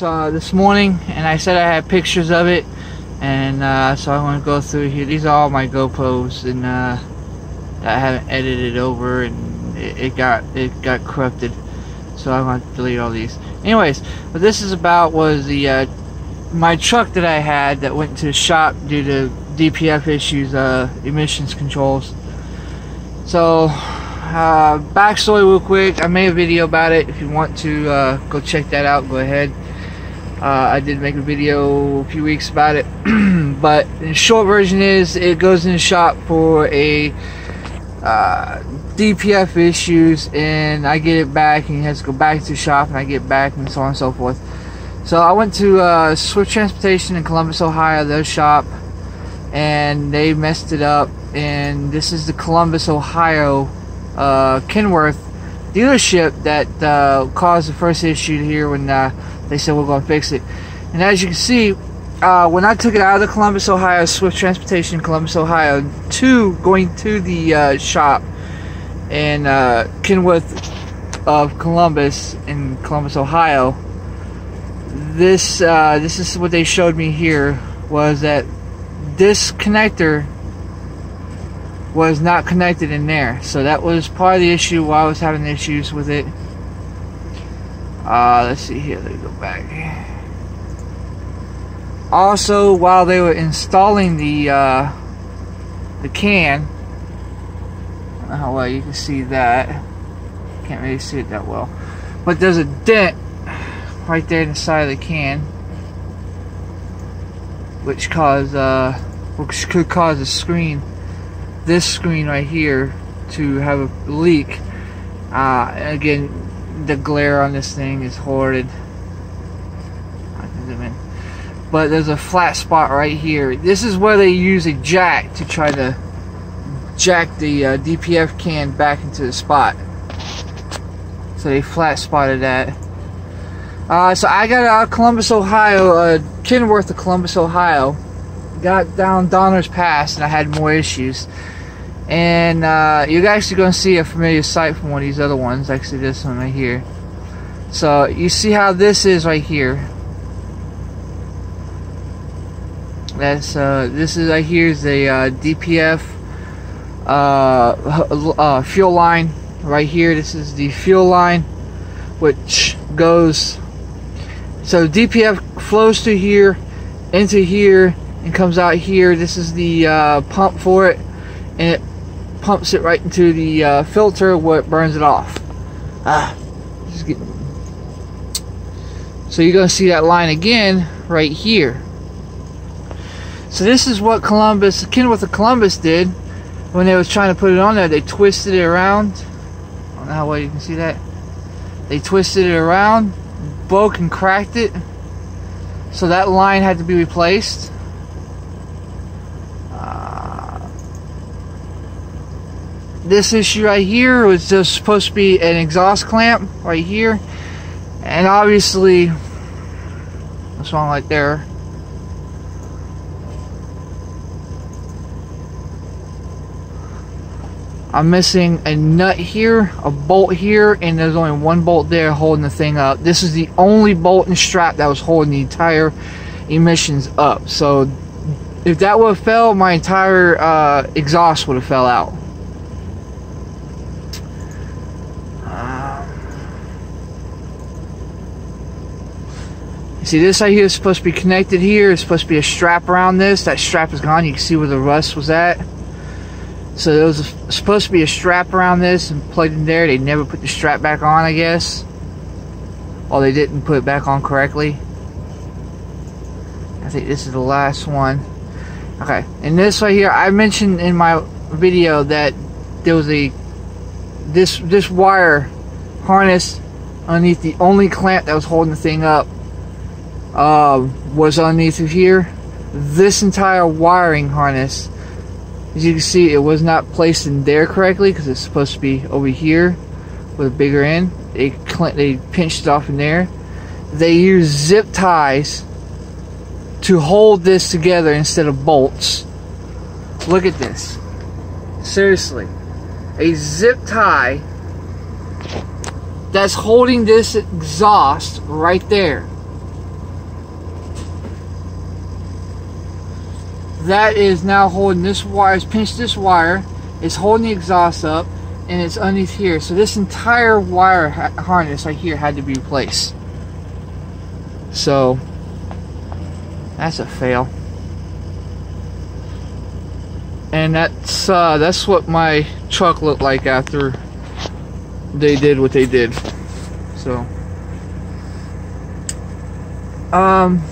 this uh, this morning, and I said I had pictures of it, and uh, so I want to go through here. These are all my GoPros, and uh, I haven't edited over, and it, it got it got corrupted, so I'm going to delete all these. Anyways, what this is about was the uh, my truck that I had that went to the shop due to DPF issues, uh, emissions controls. So, uh, backstory real quick. I made a video about it. If you want to uh, go check that out, go ahead. Uh, I did make a video a few weeks about it, but the short version is it goes in the shop for a uh, DPF issues, and I get it back, and has to go back to shop, and I get back, and so on and so forth. So I went to uh, Swift Transportation in Columbus, Ohio, their shop, and they messed it up. And this is the Columbus, Ohio, uh, Kenworth dealership that uh, caused the first issue here when uh, they said we're going to fix it. And as you can see, uh, when I took it out of the Columbus, Ohio Swift Transportation, Columbus, Ohio, to going to the uh, shop in uh, Kenworth of Columbus in Columbus, Ohio this uh, this is what they showed me here was that this connector was not connected in there so that was part of the issue why I was having issues with it uh, let's see here. Let me go back. Also while they were installing the uh, the can how well you can see that. Can't really see it that well. But there's a dent right there in the the can which cause uh, which could cause a screen this screen right here to have a leak. Uh, again the glare on this thing is horrid but there's a flat spot right here this is where they use a jack to try to jack the uh, DPF can back into the spot so they flat spotted that uh, so I got out of Columbus, Ohio, uh, Kenworth of Columbus, Ohio. Got down Donner's Pass and I had more issues. And uh, you're actually going to see a familiar sight from one of these other ones. Actually, this one right here. So you see how this is right here. That's uh, this is right here is the uh, DPF uh, uh, fuel line right here. This is the fuel line, which goes so DPF flows through here, into here, and comes out here. This is the uh, pump for it, and it pumps it right into the uh, filter where it burns it off. Ah, so you're going to see that line again right here. So this is what Columbus, Kenworth of Columbus did when they was trying to put it on there. They twisted it around. I don't know how well you can see that. They twisted it around broke and cracked it. So that line had to be replaced. This issue right here was just supposed to be an exhaust clamp right here. And obviously, what's wrong right there? I'm missing a nut here, a bolt here, and there's only one bolt there holding the thing up. This is the only bolt and strap that was holding the entire emissions up. So if that would have fell, my entire uh, exhaust would have fell out. See this right here is supposed to be connected here. It's supposed to be a strap around this. That strap is gone. You can see where the rust was at. So there was supposed to be a strap around this and plugged in there. They never put the strap back on, I guess. Or they didn't put it back on correctly. I think this is the last one. Okay, and this right here, I mentioned in my video that there was a this this wire harness underneath the only clamp that was holding the thing up uh, was underneath of here. This entire wiring harness as you can see, it was not placed in there correctly because it's supposed to be over here with a bigger end. They, they pinched it off in there. They used zip ties to hold this together instead of bolts. Look at this. Seriously. A zip tie that's holding this exhaust right there. That is now holding this wire, it's pinched this wire, it's holding the exhaust up, and it's underneath here. So this entire wire ha harness right here had to be replaced. So that's a fail. And that's uh, that's what my truck looked like after they did what they did. So um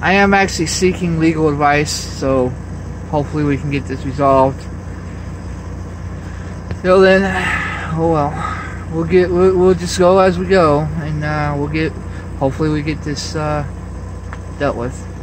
I am actually seeking legal advice, so hopefully we can get this resolved. Till then, oh well, we'll get we'll, we'll just go as we go, and uh, we'll get hopefully we get this uh, dealt with.